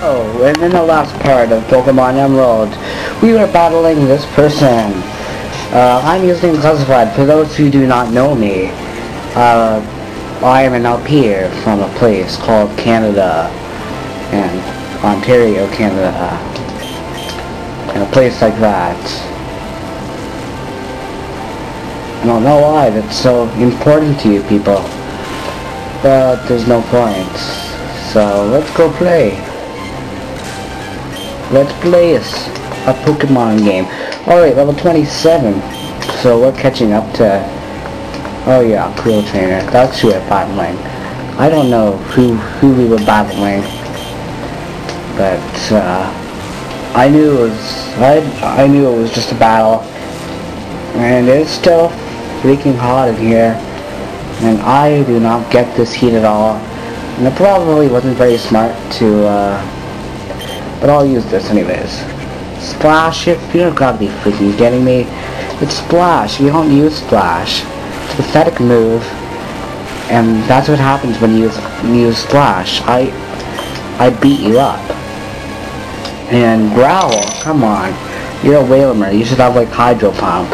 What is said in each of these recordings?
Oh, and in the last part of Pokemon Emerald, we were battling this person. Uh, I'm using Classified. For those who do not know me, uh, I am an LP from a place called Canada, and Ontario, Canada, and a place like that. I don't know why that's so important to you people, but there's no point. So let's go play. Let's play a, a Pokemon game. Alright, level 27. So we're catching up to... Oh yeah, Cruel Trainer. That's who we're battling. I don't know who, who we were battling. But, uh... I knew it was... I, I knew it was just a battle. And it's still freaking hot in here. And I do not get this heat at all. And it probably wasn't very smart to, uh but I'll use this anyways. Splash it? You're gotta be freaking kidding me. It's Splash. You don't use Splash. It's a pathetic move. And that's what happens when you use, use Splash. I I beat you up. And Growl, come on. You're a Wailmer. You should have like Hydro Pump.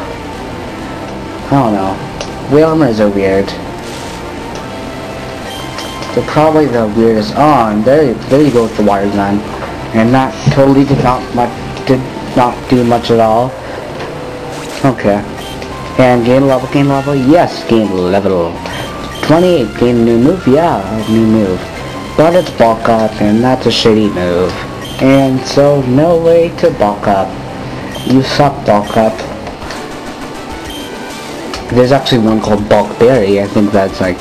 I don't know. Wailmers are weird. They're probably the weirdest. Oh, there, there you go with the water gun and that totally did not much did not do much at all. Okay. And gain level, game level, yes, game level. 28, game new move, yeah, new move. But it's bulk up, and that's a shitty move. And so, no way to bulk up. You suck, bulk up. There's actually one called Bulk Berry, I think that's like...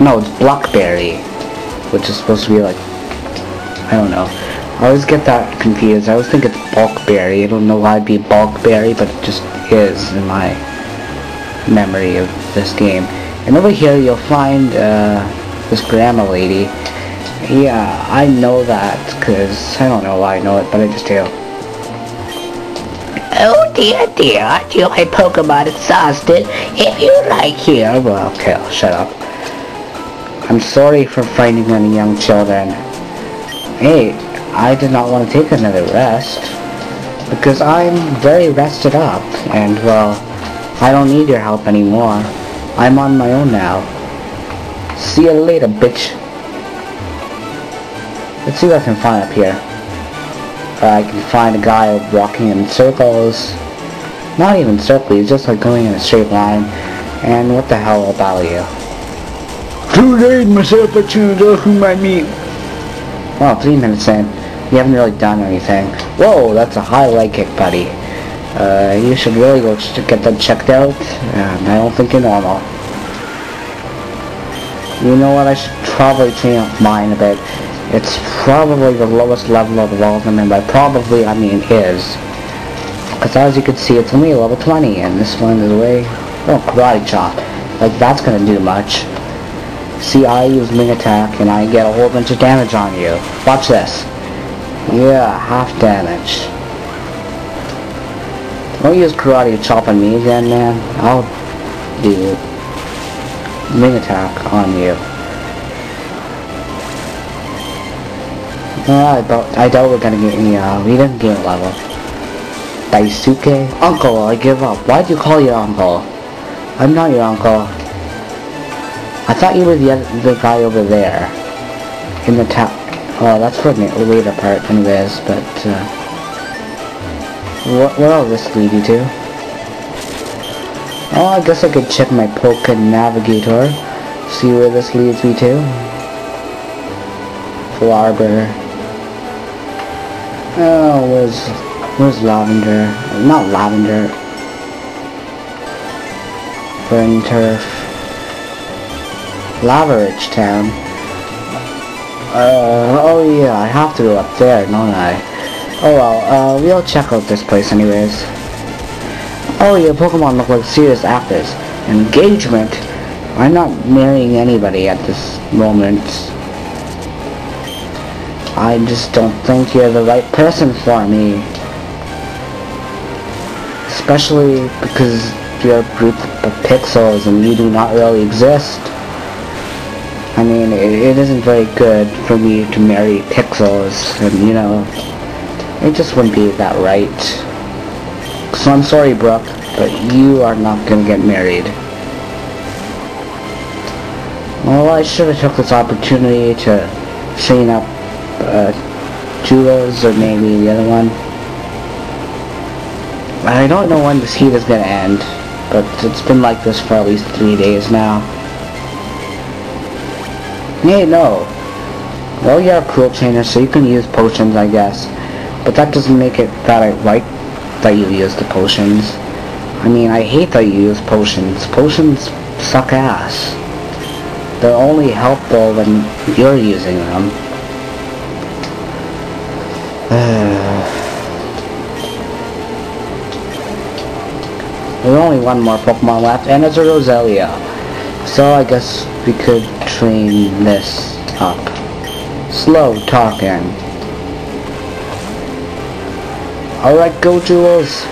No, it's Blukberry. Which is supposed to be like... I don't know. I always get that confused. I always think it's Bulkberry. I don't know why it'd be Bulkberry, but it just is in my memory of this game. And over here you'll find uh, this grandma lady. Yeah, I know that because I don't know why I know it, but I just do. Oh dear dear, aren't you my Pokemon exhausted? If you like here, well, okay, I'll shut up. I'm sorry for frightening any young children. Hey, I did not want to take another rest because I'm very rested up and well I don't need your help anymore. I'm on my own now. See you later bitch. Let's see what I can find up here. Uh, I can find a guy walking in circles. Not even circles he's just like going in a straight line. And what the hell about you? Too late myself a chance who might meet well three minutes in you haven't really done anything. Whoa, that's a high leg kick, buddy. Uh, you should really go get that checked out. Um, I don't think you're normal. You know what, I should probably up mine a bit. It's probably the lowest level of all of them, and by probably I mean is. Because as you can see, it's only level 20, and this one is way... Oh, karate chop. Like, that's gonna do much. See, I use Wing Attack, and I get a whole bunch of damage on you. Watch this. Yeah, half damage. Don't use karate chop on me again, man. I'll do wing attack on you. No, I doubt, I doubt we're gonna get any, uh, we didn't get level. Daisuke? Uncle, I give up. Why'd you call your uncle? I'm not your uncle. I thought you were the, the guy over there. In the town. Oh, that's for the later part anyways, but, uh, what, will this lead you to? Oh, I guess I could check my Poke Navigator, see where this leads me to. Fallarbor. Oh, where's, where's Lavender? Not Lavender. Burn Turf. Lavaridge Town. Uh, oh yeah, I have to go up there, don't I? Oh well, uh, we'll check out this place anyways. Oh yeah, Pokemon look like serious actors. Engagement? I'm not marrying anybody at this moment. I just don't think you're the right person for me. Especially because you're a group of pixels and you do not really exist. I mean, it, it isn't very good for me to marry pixels, and you know, it just wouldn't be that right. So I'm sorry, Brooke, but you are not gonna get married. Well, I should have took this opportunity to train up uh, Jules or maybe the other one. I don't know when this heat is gonna end, but it's been like this for at least three days now. Hey, no. Well, you're a cruel trainer, so you can use potions, I guess. But that doesn't make it that I like that you use the potions. I mean, I hate that you use potions. Potions suck ass. They're only helpful when you're using them. There's only one more Pokemon left, and it's a Roselia. So I guess we could train this up. Slow talking. Alright, go Jules.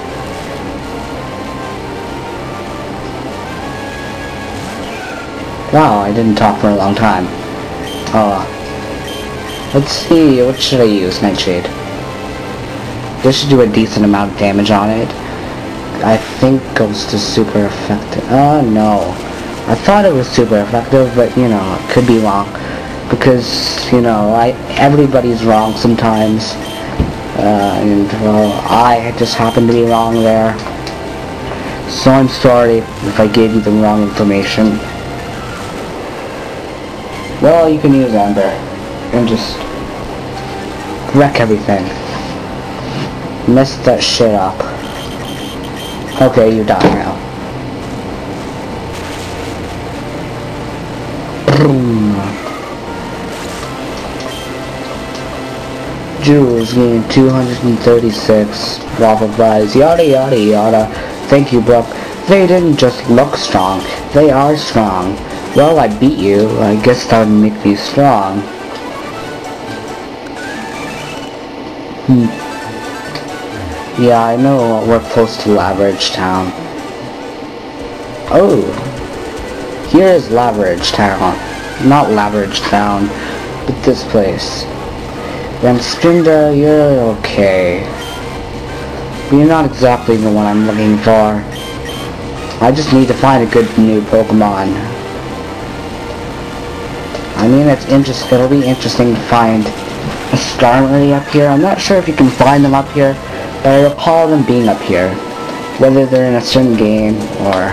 Wow, I didn't talk for a long time. Uh, let's see, what should I use, Nightshade? This should do a decent amount of damage on it. I think Ghost is super effective. Oh, no. I thought it was super effective, but, you know, it could be wrong. Because, you know, I everybody's wrong sometimes. Uh, and, well, I just happened to be wrong there. So I'm sorry if I gave you the wrong information. Well, you can use Ember and just wreck everything. Mess that shit up. Okay, you die now. Jules gained 236 Waffle Fries, yada yada yada. Thank you, Brooke. They didn't just look strong, they are strong. Well, I beat you. I guess that would make me strong. Hmm. Yeah, I know we're close to Lavaridge Town. Oh. Here is Lavaridge Town. Not Lavaridge Town, but this place. Then Spinda, you're okay. You're not exactly the one I'm looking for. I just need to find a good new Pokemon. I mean, it's interest. It'll be interesting to find a Skarmory up here. I'm not sure if you can find them up here, but I recall them being up here. Whether they're in a certain game or...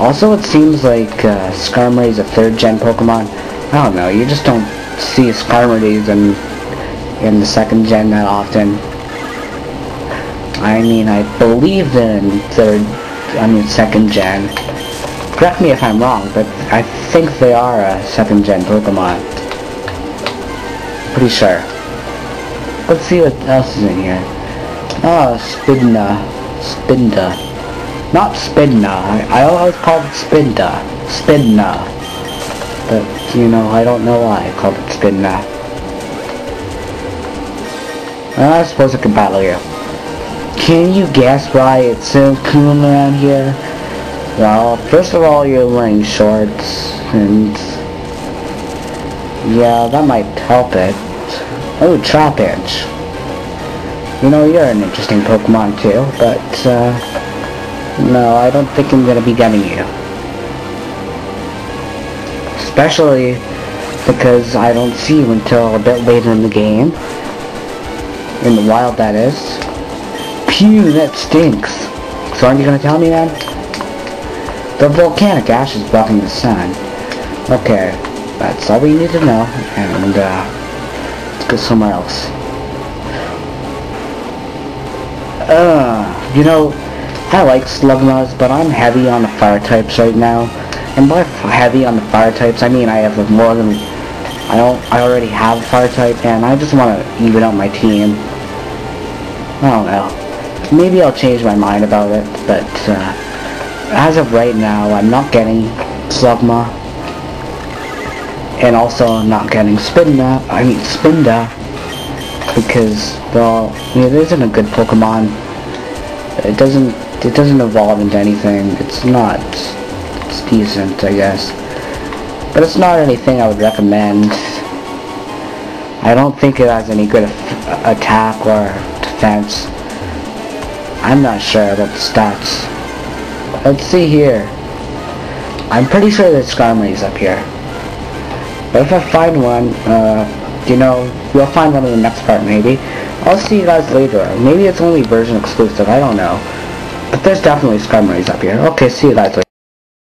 Also, it seems like uh, Skarmory is a third-gen Pokemon. I don't know, you just don't see Skarmories in, in the second gen that often. I mean, I believe in third, I mean second gen. Correct me if I'm wrong, but I think they are a second gen Pokemon. Pretty sure. Let's see what else is in here. Oh, Spinda. Spinda. Not Spinda. I, I always called it Spinda. Spinda. But, you know, I don't know why I called it Spinda. I suppose I can battle you. Can you guess why it's so cool around here? Well, first of all, you're wearing shorts, and... Yeah, that might help it. Oh, Trapinch. You know, you're an interesting Pokemon too, but, uh... No, I don't think I'm gonna be getting you. Especially because I don't see you until a bit later in the game. In the wild, that is. Pew, that stinks. So aren't you gonna tell me that? The volcanic ash is blocking the sun. Okay, that's all we need to know, and uh, let's go somewhere else. Uh, you know, I like Slugmas, but I'm heavy on the fire types right now. And by heavy on the fire types, I mean I have more than I don't. I already have a fire type, and I just want to even out my team. I don't know. Maybe I'll change my mind about it, but. Uh, as of right now, I'm not getting Slugma. And also I'm not getting Spinda, I mean Spinda. Because, well, it isn't a good Pokemon. It doesn't, it doesn't evolve into anything. It's not, it's decent, I guess. But it's not anything I would recommend. I don't think it has any good attack or defense. I'm not sure about the stats. Let's see here. I'm pretty sure there's Skarmories up here. But if I find one, uh, you know, we'll find one in the next part maybe. I'll see you guys later. Maybe it's only version exclusive, I don't know. But there's definitely Skarmories up here. Okay, see you guys later.